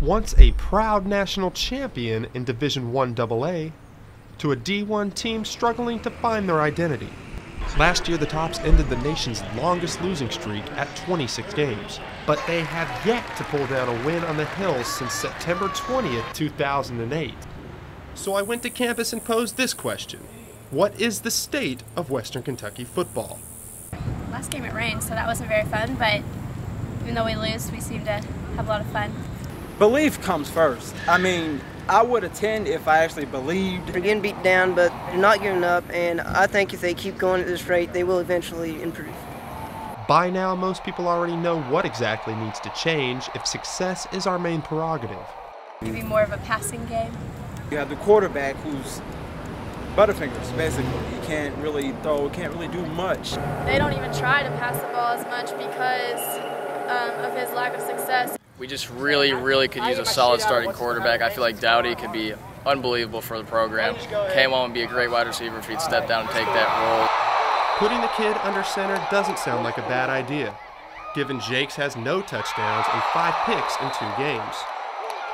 Once a proud national champion in Division 1 AA, to a D1 team struggling to find their identity. Last year, the Tops ended the nation's longest losing streak at 26 games, but they have yet to pull down a win on the Hills since September 20th, 2008. So I went to campus and posed this question What is the state of Western Kentucky football? Last game it rained, so that wasn't very fun, but even though we lose, we seem to have a lot of fun. Belief comes first. I mean, I would attend if I actually believed. They're getting beat down, but they're not giving up, and I think if they keep going at this rate, they will eventually improve. By now, most people already know what exactly needs to change if success is our main prerogative. Maybe more of a passing game. You have the quarterback who's Butterfingers, basically. He can't really throw, can't really do much. They don't even try to pass the ball as much because um, of his lack of success. We just really, really could use a solid starting quarterback. I feel like Doughty could be unbelievable for the program. Kawaun would be a great wide receiver if he'd step down and take that role. Putting the kid under center doesn't sound like a bad idea, given Jakes has no touchdowns and five picks in two games.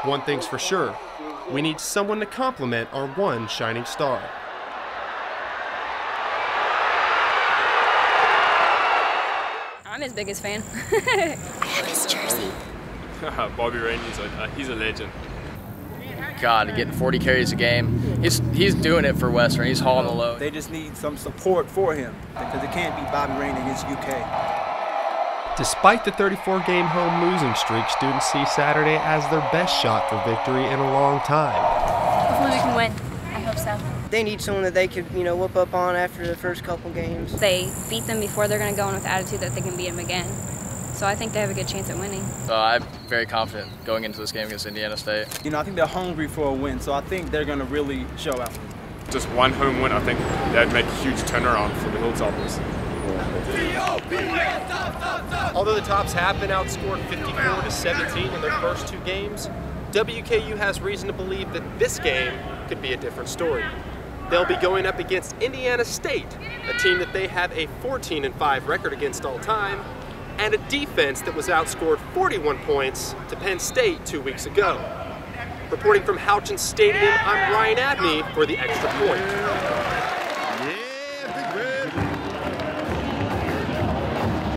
One thing's for sure, we need someone to complement our one shining star. I'm his biggest fan. I have his jersey. Bobby Rainey's a, he's a legend. God, getting 40 carries a game. He's he's doing it for Western. He's hauling the load. They just need some support for him because it can't be Bobby Rainey against UK. Despite the 34 game home losing streak, students see Saturday as their best shot for victory in a long time. Hopefully we can win. I hope so. They need someone that they could, you know, whoop up on after the first couple games. They beat them before they're going to go in with attitude that they can beat them again. So I think they have a good chance at winning. So I'm very confident going into this game against Indiana State. You know, I think they're hungry for a win, so I think they're going to really show out. Just one home win, I think that'd make a huge turnaround for the Hilltoppers. Although the Tops have been outscored 54 to 17 in their first two games, WKU has reason to believe that this game could be a different story. They'll be going up against Indiana State, a team that they have a 14 and 5 record against all time, and a defense that was outscored 41 points to Penn State two weeks ago. Reporting from Houchens Stadium, I'm Ryan Abney for the Extra Point.